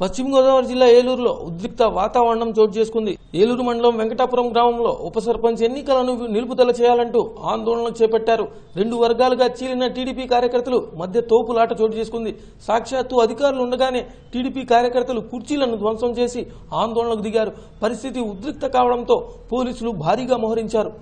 పశ్చిమ గోదావరి జిల్లా ఏలూరులో ఉద్రిక్త వాతావరణం చోటు చేసుకుంది. ఏలూరు మండలం వెంకటాపురం గ్రామంలో ఉప సర్పంచ్ ఎన్నికలను నిలుపుదల చేయాలంటూ ఆందోళన చేపట్టారు. రెండు వర్గాలుగా చీలిన టీడీపీ కార్యకర్తలు మధ్య తోపులాట చోటు చేసుకుంది. సాక్షాత్తు అధికారులు ఉండగానే టీడీపీ కార్యకర్తలు కుర్చీలను ధ్వంసం చేసి ఆందోళనకు దిగారు. పరిస్థితి ఉద్రిక్త కావడంతో పోలీసులు భారీగా మోహరించారు.